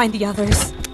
Find the others.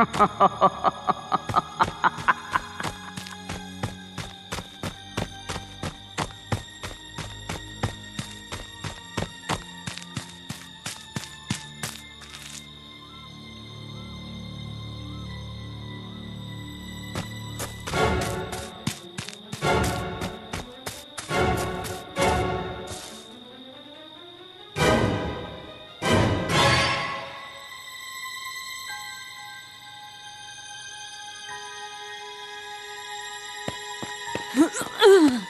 Ha ha ha ha ha! 嗯 嗯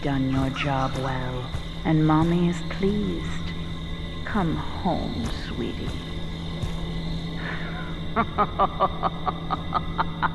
You've done your job well, and Mommy is pleased. Come home, sweetie.